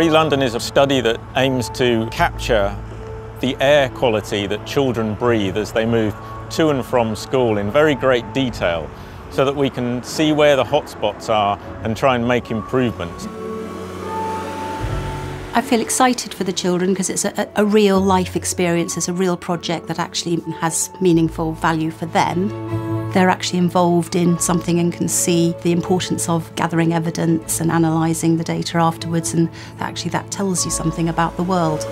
Breathe London is a study that aims to capture the air quality that children breathe as they move to and from school in very great detail so that we can see where the hotspots are and try and make improvements. I feel excited for the children because it's a, a, real life experience, it's a real project that actually has meaningful value for them. They're actually involved in something and can see the importance of gathering evidence and analysing the data afterwards and actually that tells you something about the world.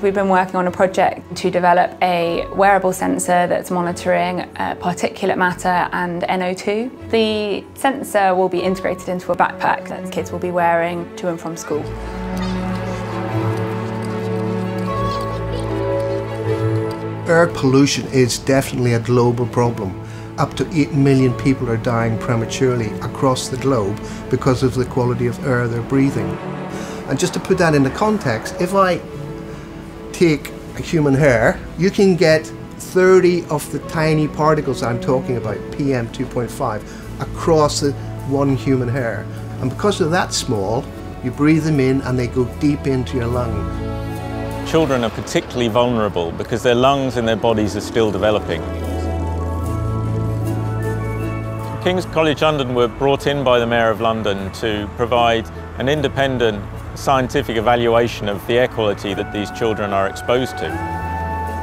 We've been working on a project to develop a wearable sensor that's monitoring uh, particulate matter and NO2. The sensor will be integrated into a backpack that kids will be wearing to and from school. Air pollution is definitely a global problem. Up to 8 million people are dying prematurely across the globe because of the quality of air they're breathing. And just to put that into context, if I take a human hair, you can get 30 of the tiny particles I'm talking about, PM 2.5, across the one human hair. And because they're that small, you breathe them in and they go deep into your lung. Children are particularly vulnerable because their lungs and their bodies are still developing. King's College London were brought in by the Mayor of London to provide an independent scientific evaluation of the air quality that these children are exposed to.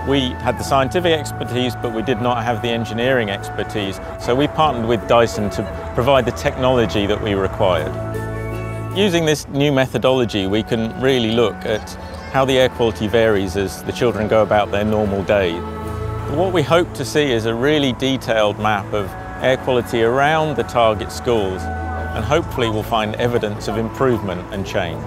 We had the scientific expertise, but we did not have the engineering expertise, so we partnered with Dyson to provide the technology that we required. Using this new methodology, we can really look at how the air quality varies as the children go about their normal day. What we hope to see is a really detailed map of air quality around the target schools and hopefully we'll find evidence of improvement and change.